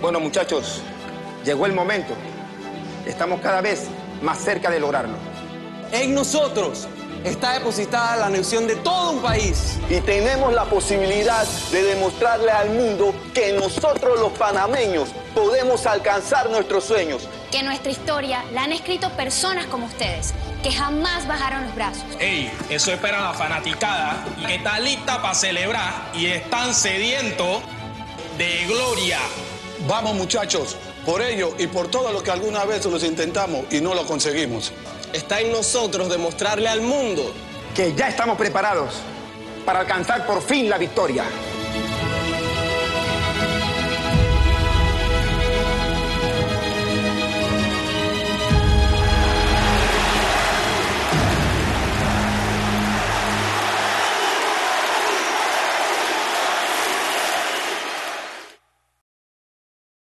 Bueno, muchachos, llegó el momento. Estamos cada vez más cerca de lograrlo. En nosotros está depositada la nación de todo un país. Y tenemos la posibilidad de demostrarle al mundo que nosotros los panameños podemos alcanzar nuestros sueños. Que nuestra historia la han escrito personas como ustedes, que jamás bajaron los brazos. Ey, eso espera la fanaticada y que está lista para celebrar y están sedientos de gloria. Vamos muchachos, por ello y por todo lo que alguna vez los intentamos y no lo conseguimos. Está en nosotros demostrarle al mundo Que ya estamos preparados para alcanzar por fin la victoria.